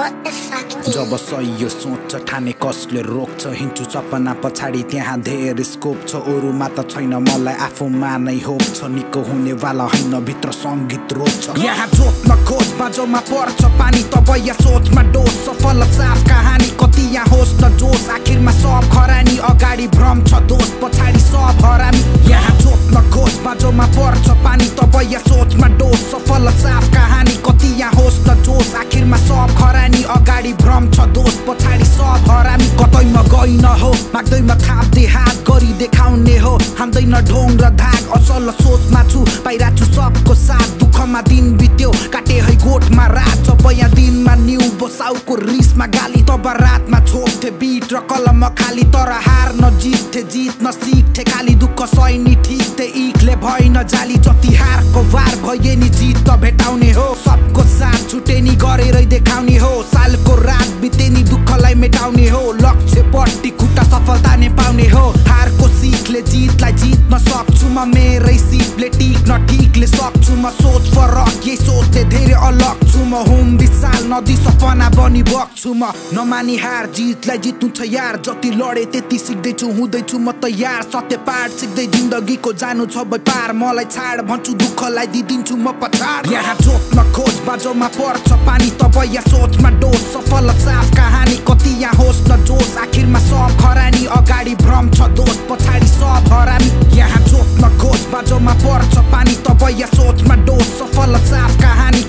जब सही सोच ठाने कसले रोक्छ? हिँड्छु सपना पछाडि त्यहाँ धेरै स्कोप छ। अरूमा त छैन। मलाई आफूमा नै होप छ। निको हुनेवाला होइन। भित्र सङ्गीत रोक्छ यहाँ जोत्न खोज बाजोमा पर्छ। पानी तब या सोचमा डोस सफल आखिरमा सब खरानी अगाडि भ्रम छ दोष पछाडि सब हरामी। कतैमा गइन हो माग्दैमा थाप्दै हात गरी देखाउने हो। हान्दैन ढोङ र धाग असल सोचमा छु। पाइरहेको छु सबको साथ दुःखमा दिन बित्यो। काटे है गोठमा रात जब यहाँ दिनमा बसाउको रिसमा गाली तब रातमा छोप्थे बिट र कलम खाली तर हार न जित्थे जित न सिक्थे खाली दुःख सैनी ठिक थे इकले भएन जाली जति हारको वार भए नि जित त भेटाउने हो सबको साथ छुटे नि गरेरै देखाउने हो सालको रात बिते नि दुःखलाई मेटाउने हो लक्ष्यपट्टि खुट्टा सफलता नै पाउने हो हारको सिखले जितलाई जित्न सक्छु म मेरै सिपले टिक्न ठिकले सक्छु म सोच फरक यही सोचले धेरै अलग छु म नदी सपना बनी बग्छु म नमानी हार जितलाई जित्नु छ यार जति लडे त्यति सिक्दैछु हुँदैछु म तयार सत्य पाठ सिक्दै जिन्दगीको जानु छ पार मलाई छाड भन्छु दुःखलाई दिदिन्छु म पछाड यहाँ जोत्न खोज बाजोमा पर्छ पानी तब या सोचमा डोस सफल साफ कहानी कति यहाँ होस् न जोस आखिरमा सब खरानी अगाडि भ्रम छ दोष पछाडि सब हरामी यहाँ जोत्न खोज बाजोमा पर्छ पानी तब या सोचमा डोस सफल साफ कहानी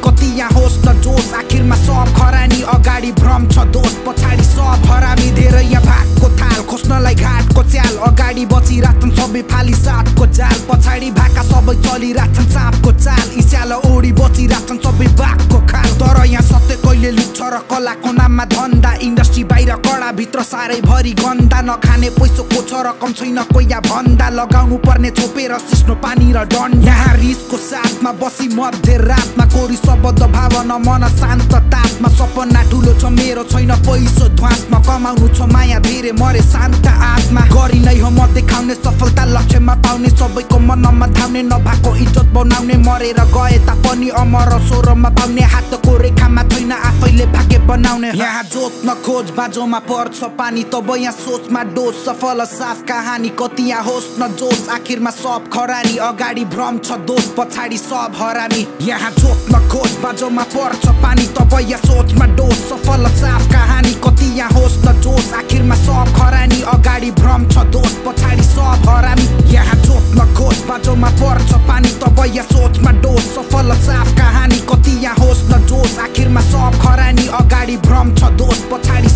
अगाडि भ्रम छ दोष पछाडि सब हरामी धेरै यहाँ भागको थाल खोज्नलाई घाटको च्याल अगाडि बचिरहेछन् सबै फाली साथको जाल पछाडि भाका सबै चलिरहेछन् साँपको चाल। इस्याल ओडी बचिरहेछन् सबै बाघको खाल। तर यहाँ सत्य कहिले लुक्छ र कलाको नाममा धन्दा। इन्डस्ट्री बाहिर कडा भित्र साह्रै भरि गन्दा नखाने पैसो कोछ रकम छैन कोही भन्दा लगाउनु पर्ने छोपेर सिस्नो पानी र डन। यहाँ रिसको साथमा बसी मध्य रातमा कोरी शब्द भावना मन शान्त तापमा सपना ठुलो छ मेरो छैन पैसो ध्वासमा कमाउनु छ माया धेरै मरे शान्त आत्मा। गरी नै हो म देखाउने सफलता लक्ष्यमा पाउने सबैको मनमा धाउने नभएको इज्जत बनाउने मरेर गए तापनि अमर स्वरमा पाउने हातको रेखामा छैन आफैले भाग्य बनाउने। यहाँ जोत्न खोज बाजोमा पर्छ। पानी तब यहाँ सोचमा डोस सफल साफ कहानी कति यहाँ होस् न जोस। आखिरमा सब खरानी अगाडि भ्रम छ दोष पछाडि सब हरामी। यहाँ जोत्न खोज बाजोमा पर्छ पानी तब यहाँ सोचमा डोस सफल साफ कहानी कति यहाँ होस् न जोस। आखिरमा सब खरानी अगाडि भ्रम छ दोष पछाडि सब हरामी। यहाँ जोत्न खोज बाजोमा पर्छ पानी तब यहाँ सोचमा डोस सफल साफ कहानी कति यहाँ होस् न जोस। आखिरमा सब खरानी अगाडि भ्रम छ दोष पछाडि